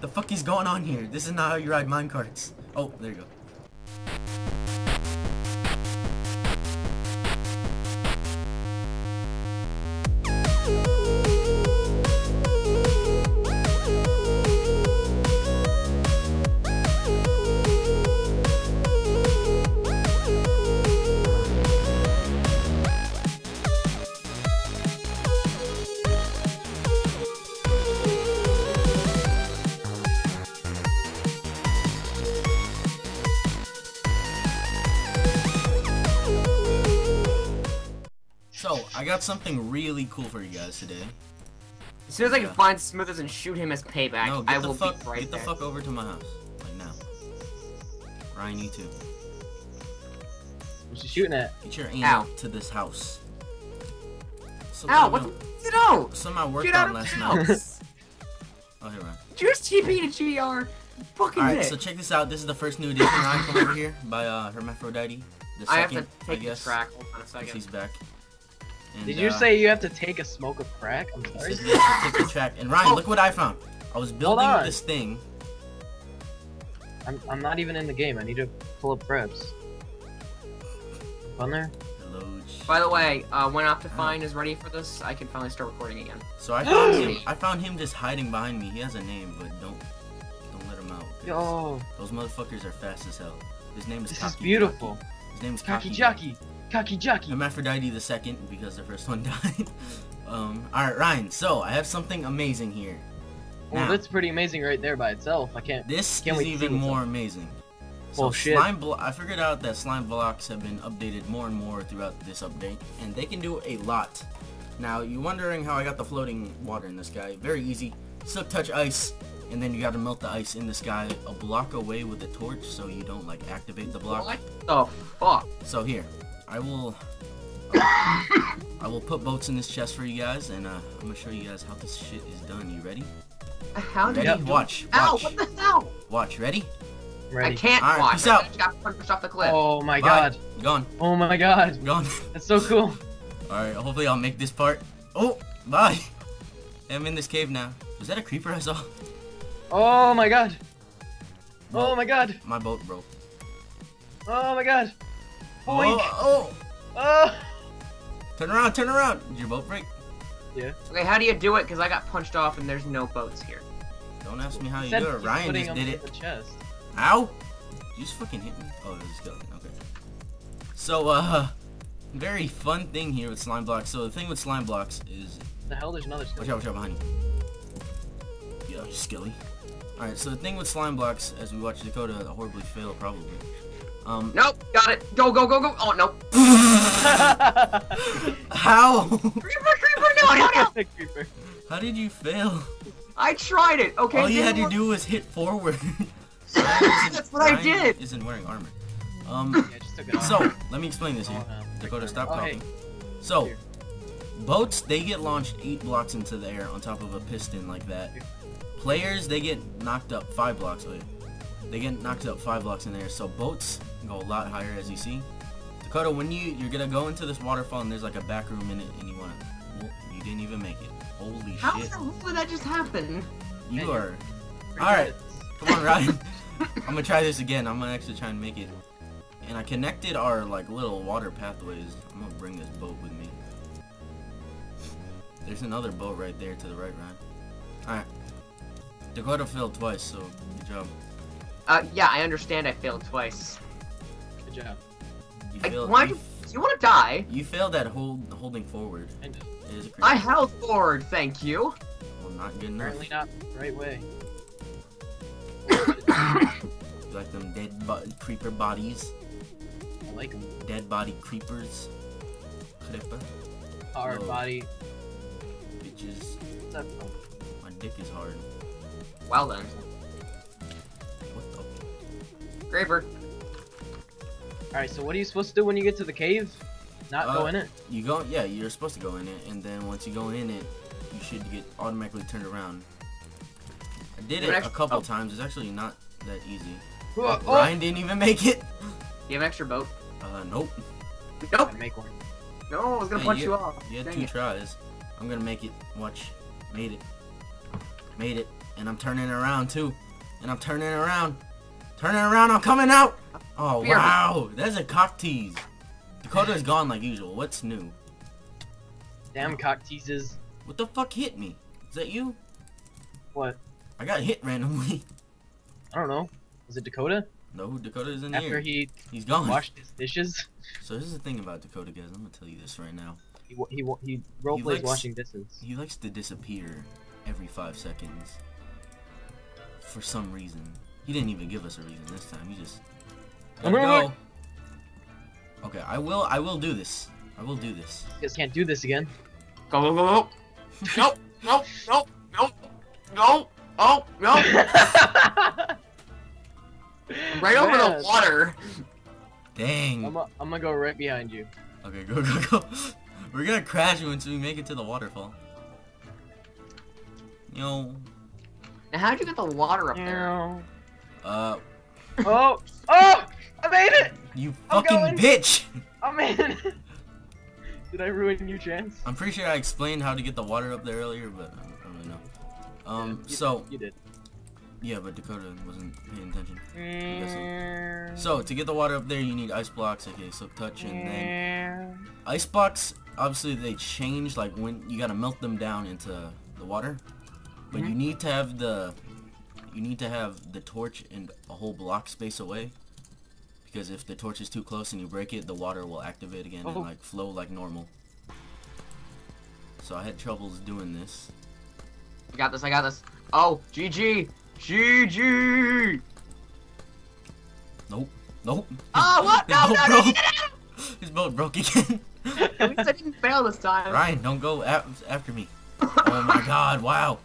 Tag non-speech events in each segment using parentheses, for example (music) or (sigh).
The fuck is going on here? This is not how you ride minecarts. Oh, there you go. I got something really cool for you guys today. As soon as I can Yeah. find Smithers and shoot him as payback, No, I the will fuck, be right get the there. fuck over to my house. Like now. Ryan, you too. What's she shooting at? Get your aim Ow. to this house. So Ow, what the? Get out! Some I worked Get out on of last the night. house! (laughs) (laughs) Oh, here, Ryan. Just TP to GR. Fucking Alright, so check this out. This is the first new edition, Ryan, come over here, by uh, Hermaphrodite. The I have second, to take I guess, the track. Hold on a since second. He's back. And, Did you uh, say you have to take a smoke of crack? I'm sorry. said he has to take the track. And Ryan, Oh. look what I found. I was building this thing. I'm, I'm not even in the game. I need to pull up preps. On there? Hello. By the way, uh, when Optifine is ready for this, I can finally start recording again. So I found him. (gasps) I found him just hiding behind me. He has a name, but don't don't let him out. Yo, Those motherfuckers are fast as hell. His name is this Kaki is beautiful. Jockey. His name is Kaki Kaki Jockey. Kaki Jockey. Hermaphrodite the second because the first one (laughs) died. um. All right, Ryan. So I have something amazing here. Well, Now, that's pretty amazing right there by itself. I can't. this can't is wait even more up. amazing. So Well, shit. slime blo- I figured out that slime blocks have been updated more and more throughout this update, and they can do a lot. Now, you're wondering how I got the floating water in the sky. Very easy. Silk touch ice, and then you gotta melt the ice in the sky a block away with a torch so you don't like activate the block. What the fuck? So here, I will I will put boats in this chest for you guys, and uh, I'm gonna show you guys how this shit is done. You ready? How did Ready? you? Watch, Ow! watch, What the hell? watch. Ready? Ready. I can't Alright, watch. peace I out. just got punched off the cliff. Oh my Bye. god. Gone, Oh my god. gone. (laughs) That's so cool. All right, hopefully I'll make this part. Oh, bye. (laughs) I'm in this cave now. Was that a creeper I saw? Oh my god. No, Oh my god. My boat broke. Oh my god. Oh, Boink. oh, Oh. turn around, turn around. Did your boat break? Yeah. Okay, how do you do it? Because I got punched off and there's no boats here. Don't ask me how you Said do it. Ryan just did it. The chest. Ow! You just fucking hit me. Oh, it was a skeleton. Okay. So, uh, very fun thing here with slime blocks. So the thing with slime blocks is The hell? There's another. Watch out, watch out behind you. Yeah, skilly. Alright, so the thing with slime blocks, as we watch Dakota horribly fail, probably. Um, Nope, got it. Go, go, go, go. Oh, no. (laughs) how? Creeper, creeper, no, no, no. (laughs) Creeper. How did you fail? I tried it. Okay. All you had to do was hit forward. (laughs) That's what I did. Isn't wearing armor. Um, Yeah, I just took it off. so let me explain this Oh, here. no. Dakota, stop Oh, hey. talking. So, Here. boats they get launched eight blocks into the air on top of a piston like that. Players they get knocked up five blocks. Wait, they get knocked up five blocks in there. So boats go a lot higher as you see. Dakota, when you you're gonna go into this waterfall and there's like a back room in it and you wanna, well, you didn't even make it. Holy How shit! the hell did that just happen? You Hey, are. All right. Come on, Ryan. (laughs) I'm gonna try this again. I'm gonna actually try and make it. And I connected our like little water pathways. I'm gonna bring this boat with me. There's another boat right there to the right, Ryan. Alright. Dakota failed twice, so good job. Uh, yeah, I understand I failed twice. Good job. You I, failed. why you, do do you want to die? you failed at hold holding forward. I It is a I held forward, thank you. Well, not good enough. apparently not the right way. You like them dead bo creeper bodies, I like them. dead body creepers. Creeper, Hard body. bitches. What's that from? My dick is hard. Well then. What the? Graver. Alright, so what are you supposed to do when you get to the cave? Not Uh, go in it? You go, yeah, you're supposed to go in it, and then once you go in it, you should get automatically turned around. I did You it a couple oh. times. It's actually not that easy. Oh, oh. Ryan didn't even make it. You have an extra boat? Uh, nope. Nope. Make one. No, I was gonna Hey, punch you- you off. You had Dang two it. tries. I'm gonna make it. Watch. Made it. Made it. And I'm turning around too. And I'm turning around. Turning around, I'm coming out! Oh, Fear me. wow! That's a cock tease. Dakota's gone like usual. What's new? Damn cock teases. What the fuck hit me? Is that you? What? I got hit randomly. I don't know. Was it Dakota? No, Dakota's in After here. he He's gone. washed his dishes, So this is the thing about Dakota, guys. I'm gonna tell you this right now. he he he role He likes- washing dishes. He likes to disappear every five seconds. For some reason. He didn't even give us a reason this time. He just. I'm gonna go. Okay, I will. I will do this. I will do this. You guys can't do this again. Go, go, go, go. Nope, nope, nope, nope, no, oh, no. Right over the water. Dang. I'm, i I'm gonna go right behind you. Okay, go, go, go. (laughs) We're gonna crash once we make it to the waterfall. Yo. Now, how'd you get the water up there? Uh, Oh! Oh! I made it! you fucking bitch! I'm in! (laughs) Did I ruin you, Chance? I'm pretty sure I explained how to get the water up there earlier, but I don't, I don't really know. Um, You- so, You did. yeah, but Dakota wasn't paying attention. Mm. So, to get the water up there, you need ice blocks, okay, so touch, and then... Ice blocks, obviously, they change, like, when you gotta melt them down into the water. But you need to have the... You need to have the torch and a whole block space away. Because if the torch is too close and you break it, the water will activate again and, Oh. like, flow like normal. So I had troubles doing this. I got this, I got this. Oh, GG! GG! Nope. Nope. Oh, what? No, no, no, broke. no, no, (laughs) His boat broke again. (laughs) At least I didn't fail this time. Ryan, don't go after me. Oh my (laughs) god, wow.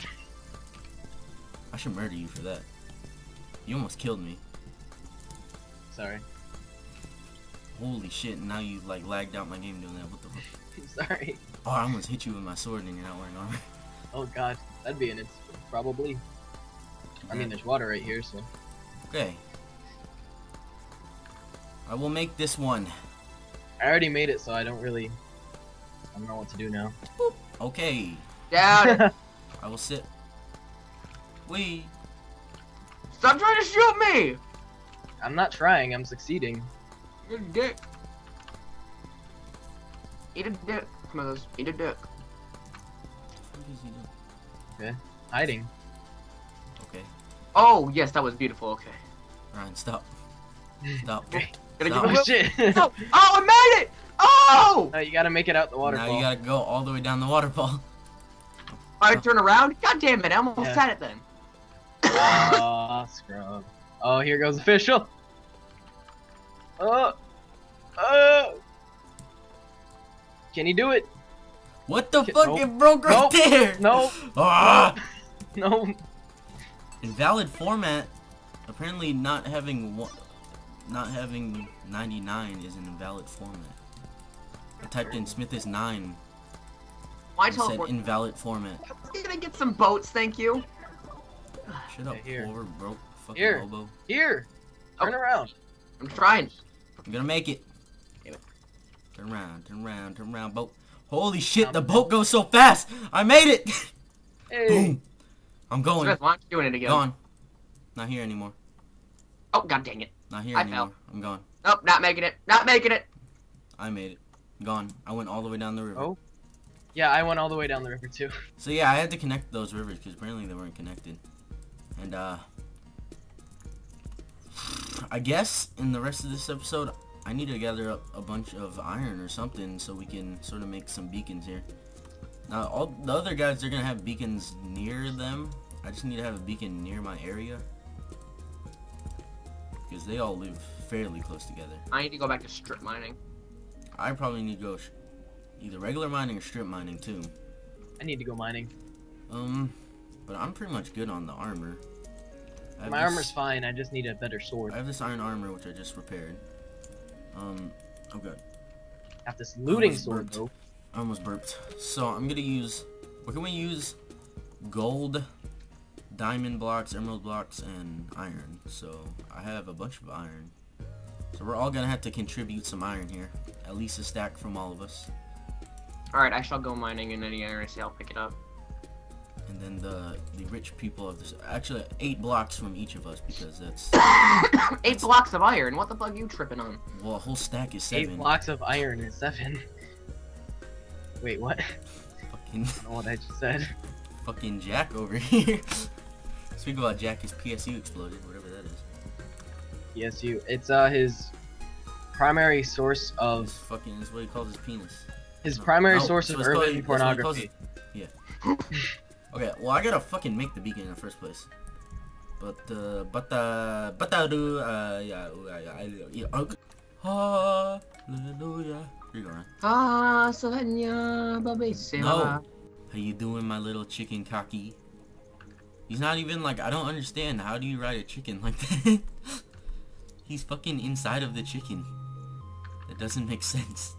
I should murder you for that. You almost killed me. Sorry. Holy shit, and now you like lagged out my game doing that. What the fuck? (laughs) I'm sorry. Oh, I almost hit you with my sword and you're not wearing armor. (laughs) Oh god. That'd be an ins- probably. I mean, there's water right here, so. Okay. I will make this one. I already made it, so I don't really. I don't know what to do now. Okay. Down. (laughs) I will sit. We. stop trying to shoot me! I'm not trying, I'm succeeding. You're a dick. Eat a dick, Smithers. Eat a dick. What is he doing? Hiding. Okay. Oh, yes, that was beautiful. Okay. Ryan, stop. (laughs) Stop. Okay. Gotta Stop. give Oh shit! Oh, oh, I made it! Oh! no, you gotta make it out the waterfall. Now you gotta go all the way down the waterfall. I turn around. God damn it! I almost Yeah. had it then. Aw, scrub. Oh, here goes official. Oh, oh. Can you do it? What the Okay, fuck? nope. It broke right Nope. there! (laughs) No. (laughs) Ah! No. (laughs) Invalid format. Apparently, not having one, not having 99 is an invalid format. I typed in Smith is 9 My and said invalid format. I'm gonna get some boats, thank you. Shut up, Okay, here. poor broke fucking Here. hobo. Here. Turn Oh. around. I'm trying. I'm gonna make it. It. Turn around, turn around, turn around, boat. Holy shit, the um, boat goes so fast! I made it! (laughs) Hey. Boom! I'm going. Smith, why aren't you doing it again? Gone. Not here anymore. Oh, god dang it. Not here I anymore. fell. I'm gone. Nope, not making it. Not making it. I made it. Gone. I went all the way down the river. Oh. Yeah, I went all the way down the river too. So yeah, I had to connect those rivers because apparently they weren't connected. And uh I guess in the rest of this episode I need to gather up a bunch of iron or something so we can sort of make some beacons here. Now all the other guys they're gonna have beacons near them. I just need to have a beacon near my area. Because they all live fairly close together. I need to go back to strip mining. I probably need to go sh- either regular mining or strip mining too. I need to go mining. Um, but I'm pretty much good on the armor. My this- armor's fine. I just need a better sword. I have this iron armor which I just repaired. Um, oh god, Got this looting sword burped. though. I almost burped. So I'm gonna use. What can we use? Gold, diamond blocks, emerald blocks, and iron. So I have a bunch of iron. So we're all gonna have to contribute some iron here. At least a stack from all of us. Alright, I shall go mining and any area, so I'll pick it up. And then the the rich people of this. Actually, eight blocks from each of us because that's (coughs) Eight blocks of iron. What the fuck are you tripping on? well, a whole stack is seven. Eight seven. blocks of iron is seven. Wait, what? I Fucking don't know what I just said. fucking Jack over (laughs) here. Speak about Jack, his PSU exploded, whatever that is. PSU. It's uh his primary source His of fucking is what he calls his penis. his primary No, source so of it's called- urban that's what (laughs) he calls pornography. it. Okay, well I gotta fucking make the beacon in the first place. But uh, but uh, but uh, do uh, yeah, uh, yeah, yeah, okay. Hallelujah. Here you go, Ryan. Ah, Savanya, baby, No. How you doing, my little chicken cocky? He's not even like I don't understand. How do you ride a chicken like that? (laughs) He's fucking inside of the chicken. That doesn't make sense.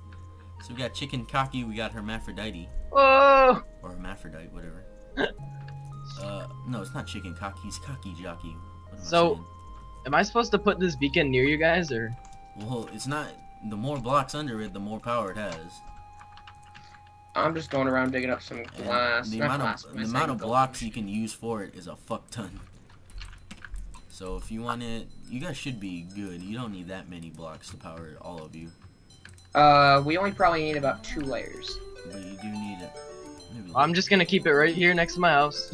So we got chicken cocky, we got hermaphrodite Oh! or hermaphrodite, whatever. (laughs) uh, no, it's not chicken cocky. It's cocky jockey. What I So- saying? Am I supposed to put this beacon near you guys or? well, it's not. The more blocks under it, the more power it has. I'm just going around digging up some And glass. the amount glass, of what am I the amount of blocks you can use for it is a fuck ton. So if you want it, you guys should be good. You don't need that many blocks to power all of you, Uh, we only probably need about two layers. but you do need it. Maybe I'm just gonna keep it right here next to my house.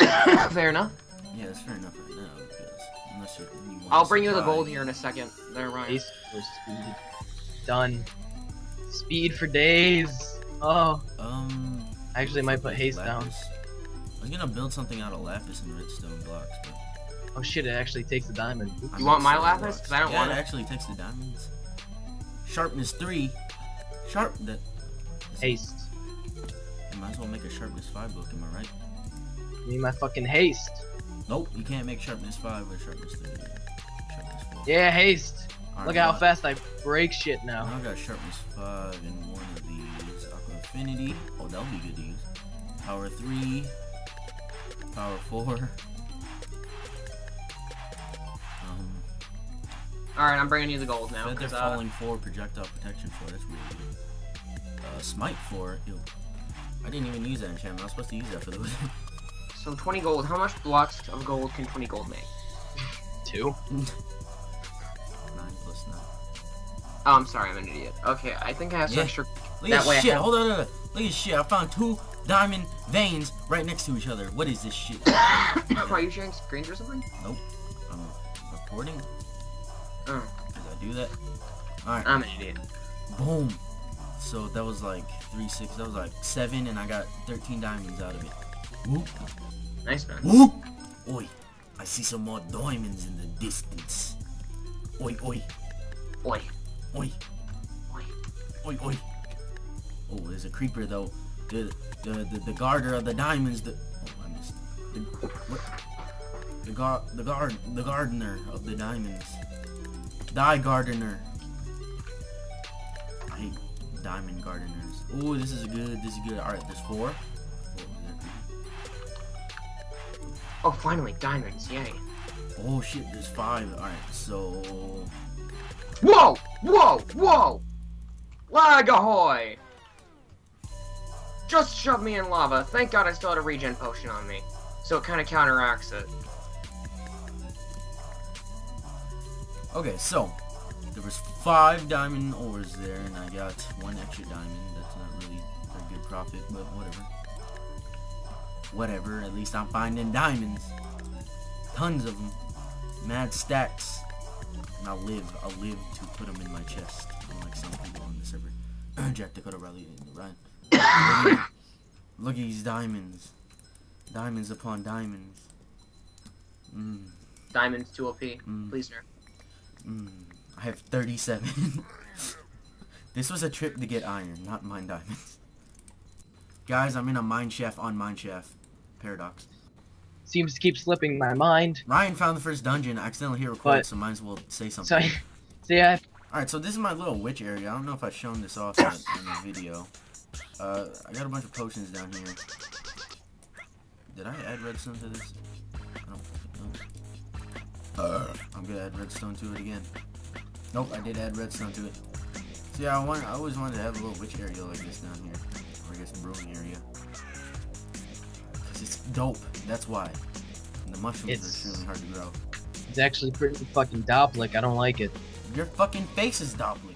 (coughs) Fair enough. yeah, that's fair enough right now because unless you, you want I'll to bring you the gold here in a second. There, Ryan. Haste for speed. Done. Speed for days. Oh, Um, I actually might put fuck is haste down. I was gonna build something out of lapis and redstone blocks, but Oh shit! It actually takes the diamond. Oops. You want my sell lapis? blocks. 'Cause I don't yeah, want it it. actually takes the diamonds. Sharpness three. Sharp that. Haste. You might as well make a sharpness five book. Am I right? Give me my fucking haste. Nope, you can't make sharpness 5 or sharpness 3. Sharpness 4. Yeah, haste. Alright, Look at how fast I break shit Now now. I got sharpness 5 and one of these. Aqua Affinity. Oh, that'll be good to use. Power 3. Power 4. Um, Alright, I'm bringing you the gold now. Feather Falling 4, Projectile Protection 4. That's really good. Uh, Smite 4. Ew. I didn't even use that enchantment. I was supposed to use that for the (laughs) so 20 gold. How much blocks of gold can 20 gold make? Two. 9 plus 9. Oh, I'm sorry, I'm an idiot. Okay, I think I have some Yeah. extra. Look That at way shit. Hold on, hold on. Look at shit. I found two diamond veins right next to each other. What is this shit? (coughs) Are you sharing screens or something? I'm recording. Oh, Did I do that? Alright. I'm an idiot. Boom. So that was like three six. That was like seven, and I got 13 diamonds out of it. Whoop. Nice, man. Whoop. Oi. I see some more diamonds in the distance. Oi, oi, Oi. oi, Oi. oi, oi. Oh, there's a creeper though. The the the, the garter of the diamonds. The oh, I missed. The, what? The gar the guard the gardener of the diamonds. Die gardener. I hate diamond gardeners. Oh, this is good. This is good. All right, there's four. Oh, is that creepy? Oh, finally, diamonds. Yay. Oh shit, there's five. All right, so Whoa! Whoa! Whoa! Lag ahoy! Just shoved me in lava. Thank God I still had a regen potion on me. So it kind of counteracts it. Okay, so there was five diamond ores there, and I got one extra diamond. That's not really a good profit, but whatever. Whatever. At least I'm finding diamonds. Tons of them. Mad stacks. And I'll live. I'll live to put them in my chest. Unlike some people on the server. (clears throat) Jack Dakota Riley Ryan. Look at, look at these diamonds. Diamonds upon diamonds. Mmm. Diamonds 2 OP. Mm. Please, sir. Mm, I have 37. (laughs) this was a trip to get iron, not mine diamonds. Guys, I'm in a mine shaft on mine shaft. Paradox. Seems to keep slipping my mind. Ryan found the first dungeon. I accidentally hit record, But- so might as well say So, something. (laughs) so yeah, Alright, so this is my little witch area. I don't know if I've shown this off yet in the video. Uh, I got a bunch of potions down here. Did I add redstone to this? I don't know. Uh, I'm gonna add redstone to it again. Nope, I did add redstone to it. So yeah, I want, I always wanted to have a little witch area like this down here. Or I guess brewing area. Cause It's dope. That's why. And the mushrooms It's- are extremely hard to grow. It's actually pretty fucking Dopplik. I don't like it. Your fucking face is Dopplik.